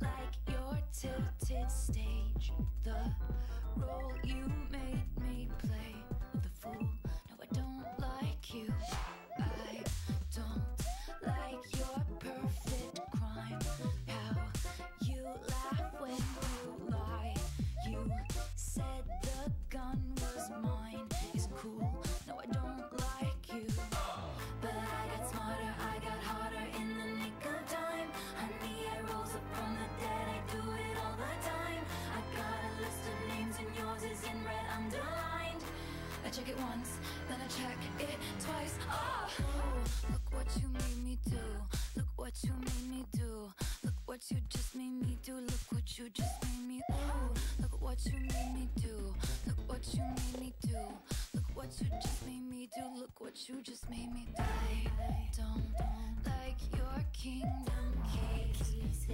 like your tilted stage, the role you made me play. check it once, then I check it twice. Oh, look what you made me do. Look what you made me do. Look what you just made me do. Look what you just made me. Oh, look what you made me do. Look what you made me do. Look what you just made me do. Look what you just made me do. I don't like your kingdom keys.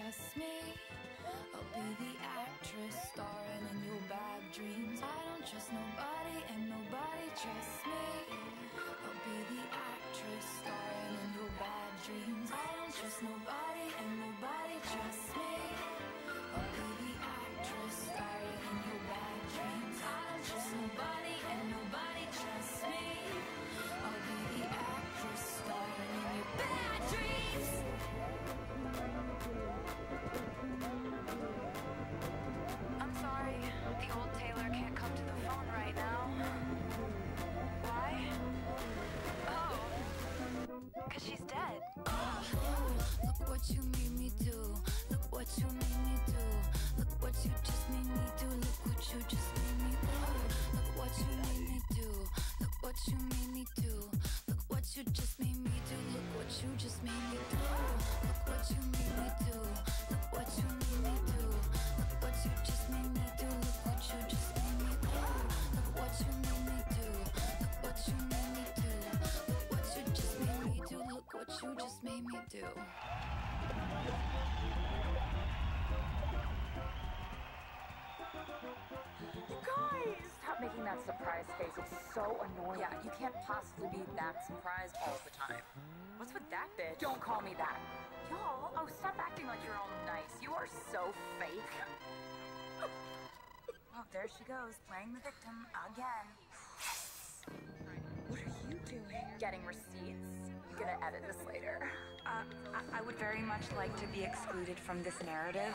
Trust me. I'll be the Guys! Stop making that surprise face. It's so annoying. Yeah, you can't possibly be that surprised all the time. What's with that bitch? Don't call me that. Y'all, oh, stop acting like you're all nice. You are so fake. oh, there she goes, playing the victim again. What are you doing? Getting receipts. I'm gonna edit this later. Uh, I, I would very much like to be excluded from this narrative.